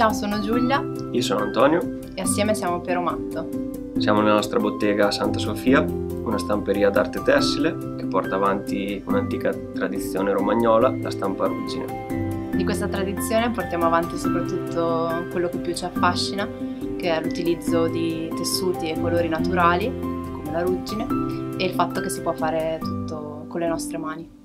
Ciao, sono Giulia. Io sono Antonio. E assieme siamo Peromatto. Siamo nella nostra bottega Santa Sofia, una stamperia d'arte tessile che porta avanti un'antica tradizione romagnola, la stampa ruggine. Di questa tradizione portiamo avanti soprattutto quello che più ci affascina, che è l'utilizzo di tessuti e colori naturali, come la ruggine, e il fatto che si può fare tutto con le nostre mani.